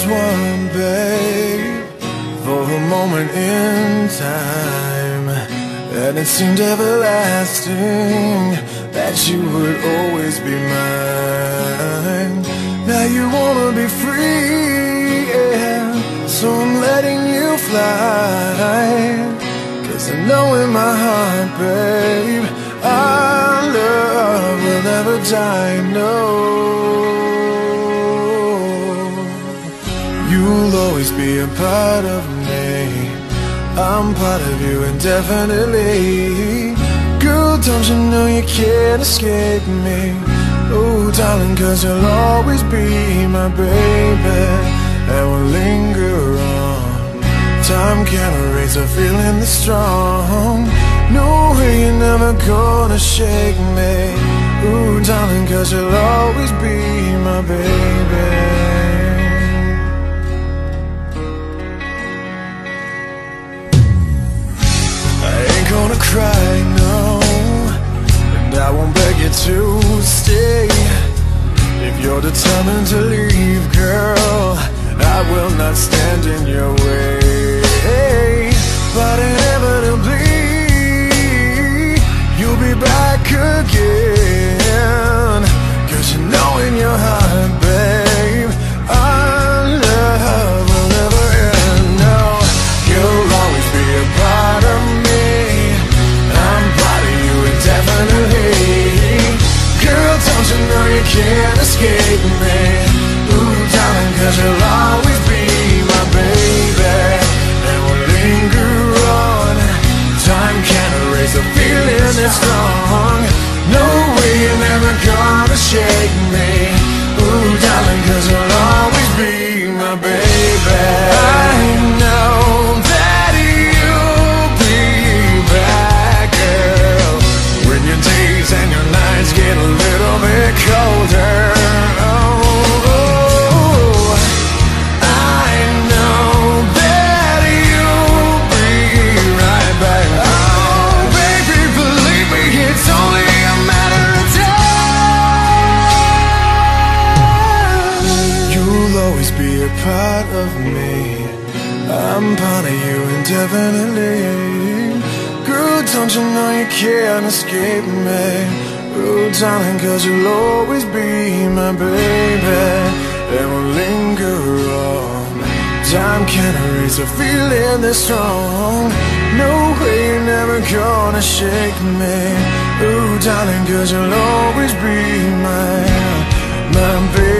was one, babe, for a moment in time, and it seemed everlasting that you would always be mine. Now you wanna be free, yeah, so I'm letting you fly. Cause I know in my heart, babe, our love will never die, no. Always be a part of me. I'm part of you indefinitely. Girl, don't you know you can't escape me? Oh, darling, cause you'll always be my baby. And we'll linger on. Time can't erase a feeling that's strong. No way you're never gonna shake me. Ooh, darling, cause you'll always be my baby. To stay. If you're determined to leave, girl I will not stand in your way know you can't escape me. Ooh, darling, cause you'll always be my baby. And we'll linger on. Time can't erase a feeling that's strong. No way you're never gonna shake part of me. I'm part of you indefinitely. Girl, don't you know you can't escape me? Oh, darling, cause you'll always be my baby. And we'll linger on. Time can't erase a feeling this strong. No way you're never gonna shake me. Oh, darling, cause you'll always be my, my baby.